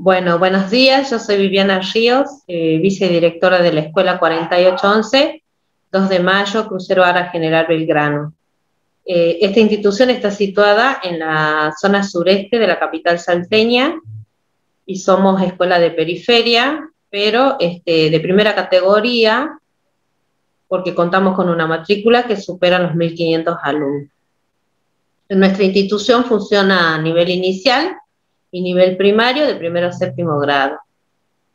Bueno, buenos días, yo soy Viviana Ríos, eh, vicedirectora de la Escuela 4811, 2 de mayo, Crucero Ara General Belgrano. Eh, esta institución está situada en la zona sureste de la capital salteña y somos escuela de periferia, pero este, de primera categoría, porque contamos con una matrícula que supera los 1.500 alumnos. Nuestra institución funciona a nivel inicial y nivel primario de primero a séptimo grado.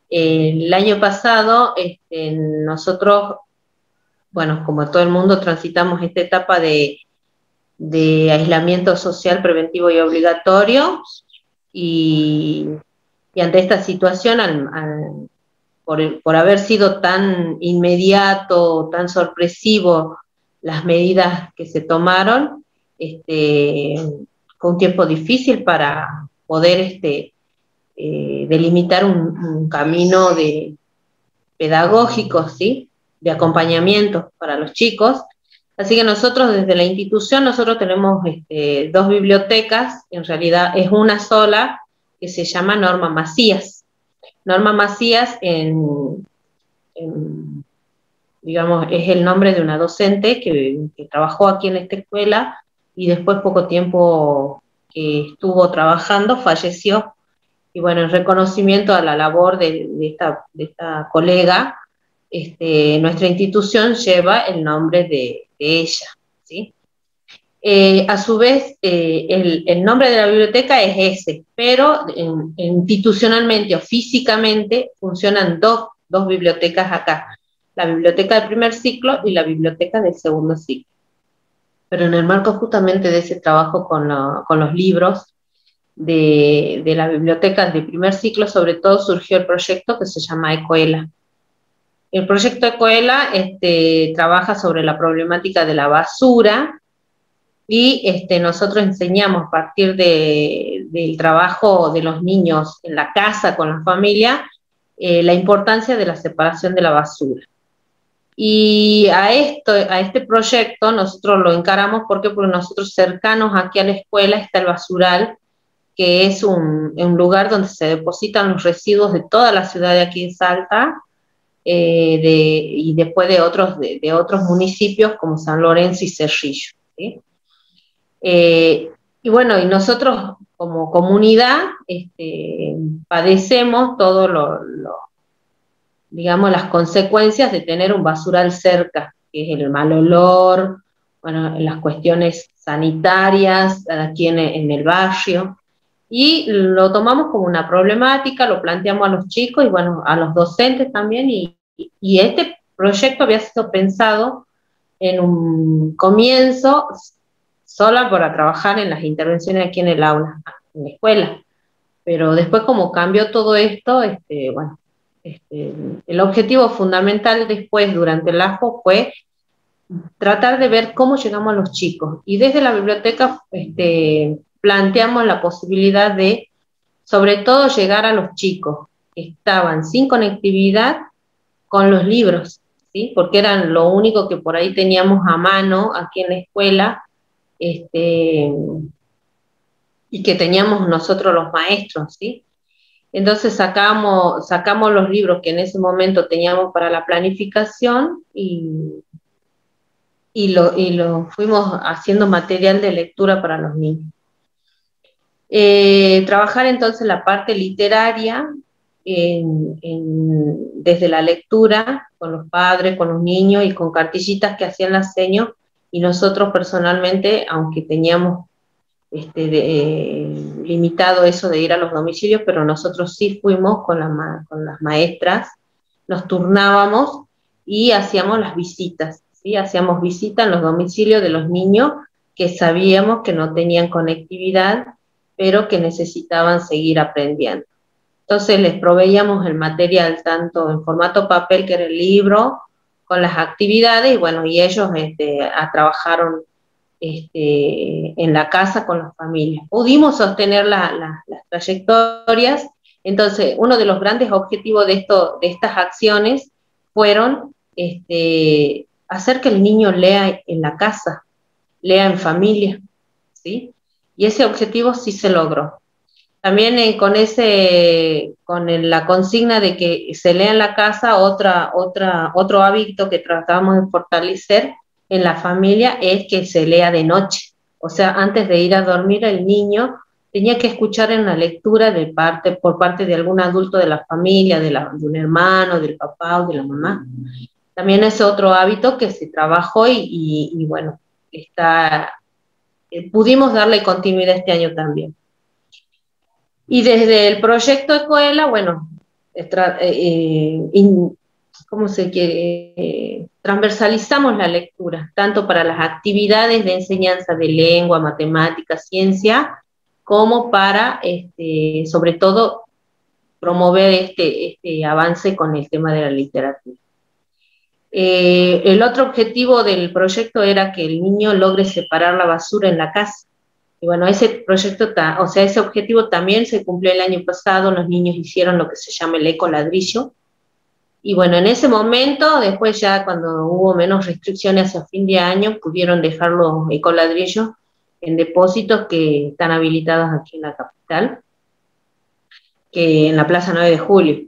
El año pasado este, nosotros, bueno, como todo el mundo, transitamos esta etapa de, aislamiento social preventivo y obligatorio y, ante esta situación, por, por, haber sido tan inmediato, tan sorpresivo las medidas que se tomaron, este, fue un tiempo difícil para, poder este, eh, delimitar un, camino de pedagógico, ¿sí? de acompañamiento para los chicos. Así que nosotros desde la institución, nosotros tenemos este, dos bibliotecas, en realidad es una sola, que se llama Norma Macías. Norma Macías, digamos, es el nombre de una docente que, trabajó aquí en esta escuela y después poco tiempo que estuvo trabajando falleció. Y bueno, en reconocimiento a la labor de, esta, colega, este, nuestra institución lleva el nombre de, ella. ¿sí? Eh, a su vez, eh, el, nombre de la biblioteca es ese, pero institucionalmente o físicamente funcionan dos, dos bibliotecas acá, la biblioteca del primer ciclo y la biblioteca del segundo ciclo pero en el marco justamente de ese trabajo con, los libros de, de la biblioteca de primer ciclo, sobre todo surgió el proyecto que se llama Ecoela. El proyecto Ecoela este, trabaja sobre la problemática de la basura y este, nosotros enseñamos a partir del trabajo de los niños en la casa con la familia eh, la importancia de la separación de la basura. Y a, esto, a este proyecto nosotros lo encaramos porque, porque nosotros cercanos aquí a la escuela está el basural, que es un, lugar donde se depositan los residuos de toda la ciudad de aquí de Salta eh, y después de otros, de, otros municipios como San Lorenzo y Cerrillo. Eh, y bueno, y nosotros como comunidad este, padecemos todo lo digamos, las consecuencias de tener un basural cerca, que es el mal olor, bueno, las cuestiones sanitarias aquí en, el barrio. Y lo tomamos como una problemática, lo planteamos a los chicos y bueno, a los docentes también. Y, y este proyecto había sido pensado en un comienzo solo para trabajar en las intervenciones aquí en el aula, en la escuela. Pero después como cambió todo esto, este, bueno, este, el objetivo fundamental después, durante el AJO, fue tratar de ver cómo llegamos a los chicos. Y desde la biblioteca este, planteamos la posibilidad de, sobre todo, llegar a los chicos que estaban sin conectividad con los libros, ¿sí? porque eran lo único que por ahí teníamos a mano aquí en la escuela. Este, y que teníamos nosotros los maestros, ¿sí? Entonces sacamos, sacamos los libros que en ese momento teníamos para la planificación y, y, lo, fuimos haciendo material de lectura para los niños. Eh, trabajar entonces la parte literaria desde la lectura con los padres, con los niños y con cartillitas que hacían las señas y nosotros personalmente, aunque teníamos este, eh, limitado eso de ir a los domicilios, pero nosotros sí fuimos con, las maestras, nos turnábamos y hacíamos las visitas, ¿sí? hacíamos visitas en los domicilios de los niños que sabíamos que no tenían conectividad, pero que necesitaban seguir aprendiendo. Entonces les proveíamos el material tanto en formato papel, que era el libro, con las actividades, y bueno, y ellos este, trabajaron este, en la casa con las familias. Pudimos sostener las trayectorias, entonces uno de los grandes objetivos de, esto, de estas acciones fueron este, hacer que el niño lea en la casa, lea en familia, ¿sí? Y ese objetivo sí se logró. también con ese, con la consigna de que se lea en la casa, otra, otra, otro hábito que tratamos de fortalecer en la familia es que se lea de noche. O sea, antes de ir a dormir el niño tenía que escuchar en la lectura de parte, por parte de algún adulto de la familia, de, un hermano, del papá o de la mamá. También es otro hábito que se trabajó y, bueno, está, eh, pudimos darle continuidad este año también. Y desde el proyecto escuela, bueno, eh, eh, ¿cómo se quiere? transversalizamos la lectura, tanto para las actividades de enseñanza de lengua, matemática, ciencia, como para, este, sobre todo, promover este, este, avance con el tema de la literatura. Eh, el otro objetivo del proyecto era que el niño logre separar la basura en la casa. Y bueno, ese proyecto, o sea, ese objetivo también se cumplió el año pasado, los niños hicieron lo que se llama el eco ladrillo. Y bueno, en ese momento, después ya cuando hubo menos restricciones hacia fin de año, pudieron dejar los ecoladrillos en depósitos que están habilitados aquí en la capital, que en la Plaza 9 de Julio.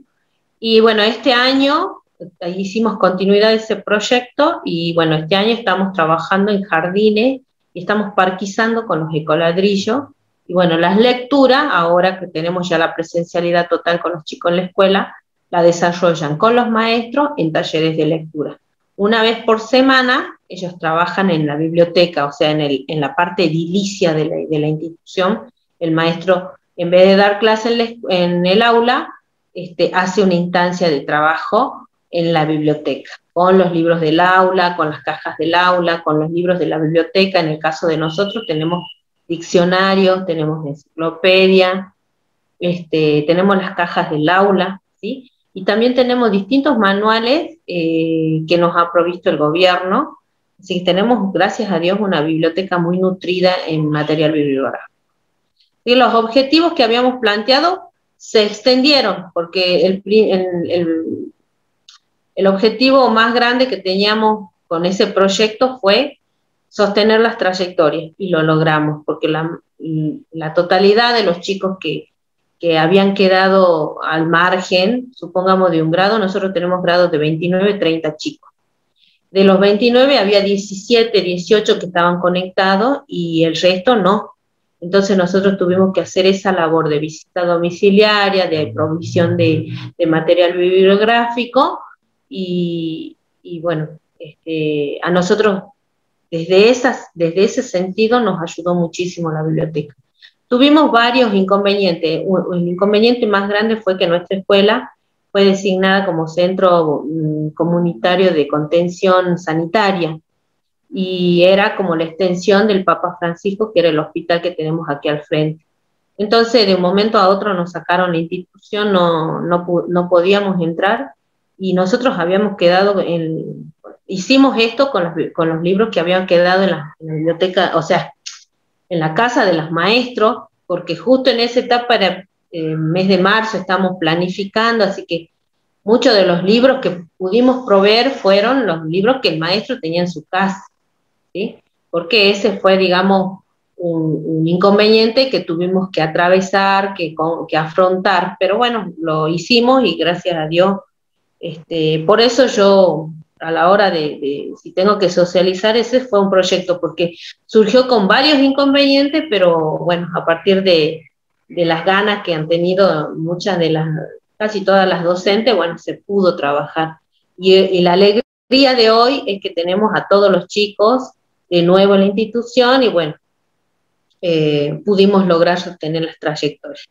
Y bueno, este año hicimos continuidad de ese proyecto y bueno, este año estamos trabajando en jardines y estamos parquizando con los ecoladrillos. Y bueno, las lecturas, ahora que tenemos ya la presencialidad total con los chicos en la escuela, la desarrollan con los maestros en talleres de lectura. Una vez por semana ellos trabajan en la biblioteca, o sea, en, el, en la parte edilicia de la, de la, institución. El maestro, en vez de dar clase en, el aula, este, hace una instancia de trabajo en la biblioteca, con los libros del aula, con las cajas del aula, con los libros de la biblioteca. En el caso de nosotros tenemos diccionarios, tenemos enciclopedia, este, tenemos las cajas del aula, ¿sí? Y también tenemos distintos manuales eh, que nos ha provisto el gobierno. Así que tenemos, gracias a Dios, una biblioteca muy nutrida en material bibliográfico. Y los objetivos que habíamos planteado se extendieron, porque el, el, el objetivo más grande que teníamos con ese proyecto fue sostener las trayectorias y lo logramos, porque la, la totalidad de los chicos que, que habían quedado al margen, supongamos de un grado, nosotros tenemos grados de 29, 30 chicos. De los 29 había 17, 18 que estaban conectados y el resto no. Entonces nosotros tuvimos que hacer esa labor de visita domiciliaria, de provisión de, material bibliográfico y, bueno, este, a nosotros desde, ese sentido nos ayudó muchísimo la biblioteca. Tuvimos varios inconvenientes. El inconveniente más grande fue que nuestra escuela fue designada como centro mm, comunitario de contención sanitaria y era como la extensión del Papa Francisco, que era el hospital que tenemos aquí al frente. Entonces, de un momento a otro nos sacaron la institución, no, no, podíamos entrar y nosotros habíamos quedado en... Hicimos esto con los, con los libros que habían quedado en la, en la biblioteca, o sea, en la casa de los maestros, porque justo en esa etapa de eh, mes de marzo estamos planificando, así que muchos de los libros que pudimos proveer fueron los libros que el maestro tenía en su casa, ¿sí? porque ese fue, digamos, un, inconveniente que tuvimos que atravesar, que, que, afrontar, pero bueno, lo hicimos y gracias a Dios, este, por eso yo a la hora de, si tengo que socializar, ese fue un proyecto, porque surgió con varios inconvenientes, pero bueno, a partir de, las ganas que han tenido muchas de las, casi todas las docentes, bueno, se pudo trabajar. Y, la alegría de hoy es que tenemos a todos los chicos de nuevo en la institución y bueno, eh, pudimos lograr sostener las trayectorias.